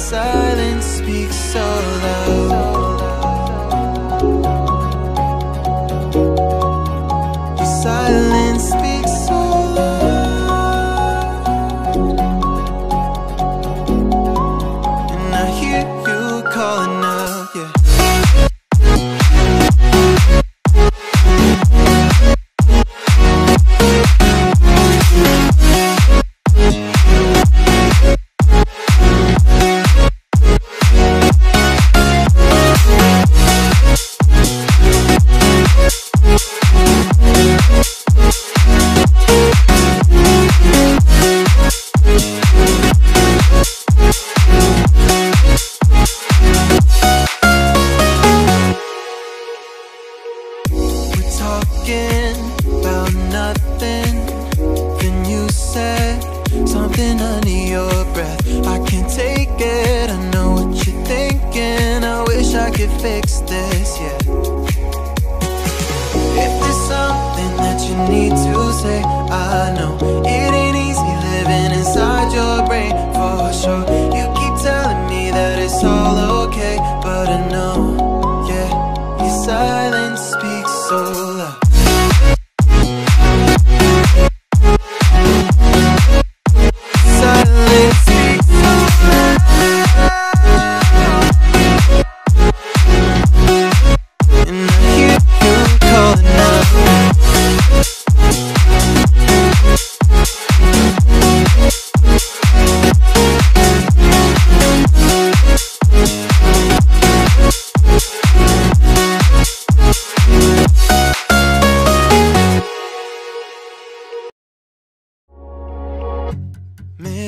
silence speaks so loud. Wish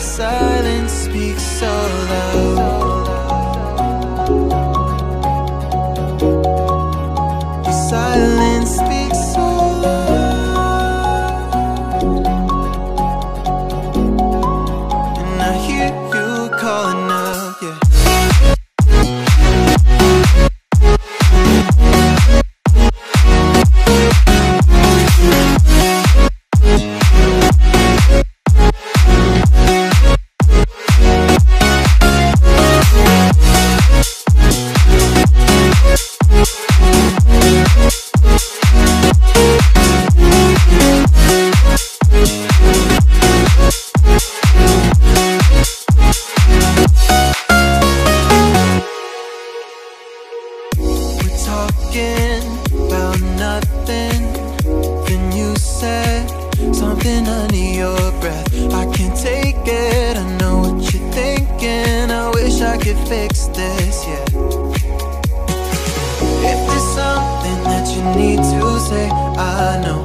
silence speaks so loud. Need to say, I know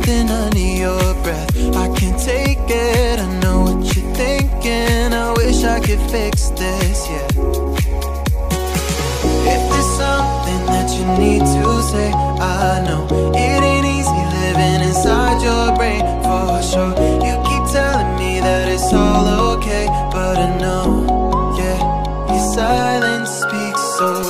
Something under your breath. I can't take it. I know what you're thinking. I wish I could fix this, yeah. If there's something that you need to say, I know it ain't easy living inside your brain for sure. You keep telling me that it's all okay, but I know, yeah, your silence speaks so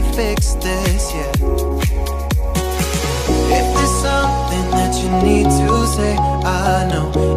Could fix this, yeah. If there's something that you need to say, I know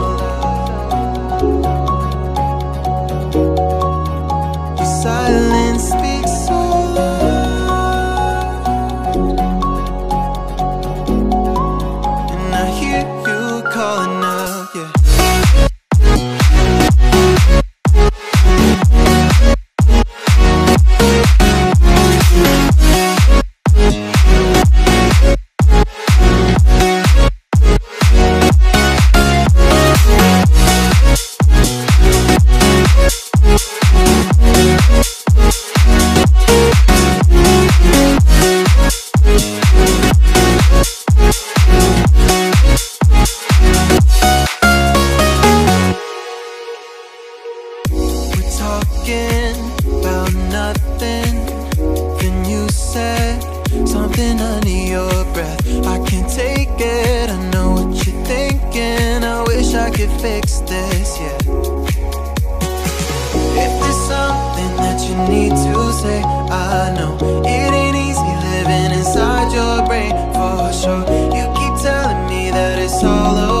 It's all okay,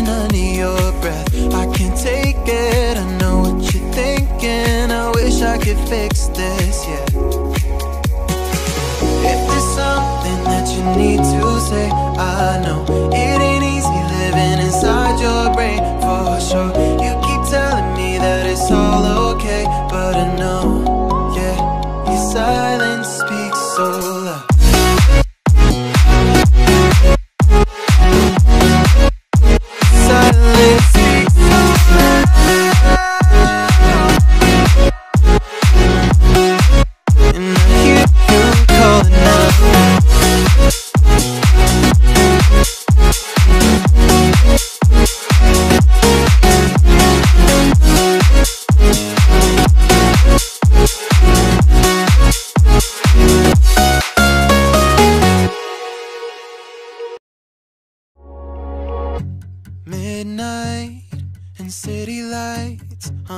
Something under your breath. I can't take it. I know what you're thinking. I wish I could fix this, yeah. If there's something that you need to say, I know